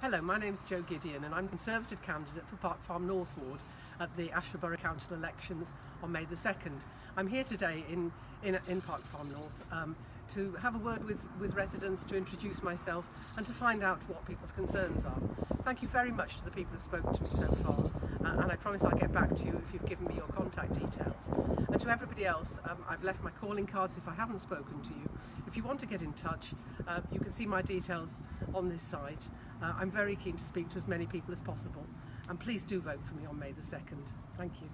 Hello, my name is Jo Gideon and I'm Conservative candidate for Park Farm North Ward at the Ashford Borough Council elections on May the 2nd. I'm here today in, in, in Park Farm North um, to have a word with, with residents, to introduce myself and to find out what people's concerns are. Thank you very much to the people who've spoken to me so far uh, and I promise I'll get back to you if you've given me your contact details. And to everybody else, um, I've left my calling cards if I haven't spoken to you. If you want to get in touch, uh, you can see my details on this site. Uh, I'm very keen to speak to as many people as possible and please do vote for me on May the 2nd. Thank you.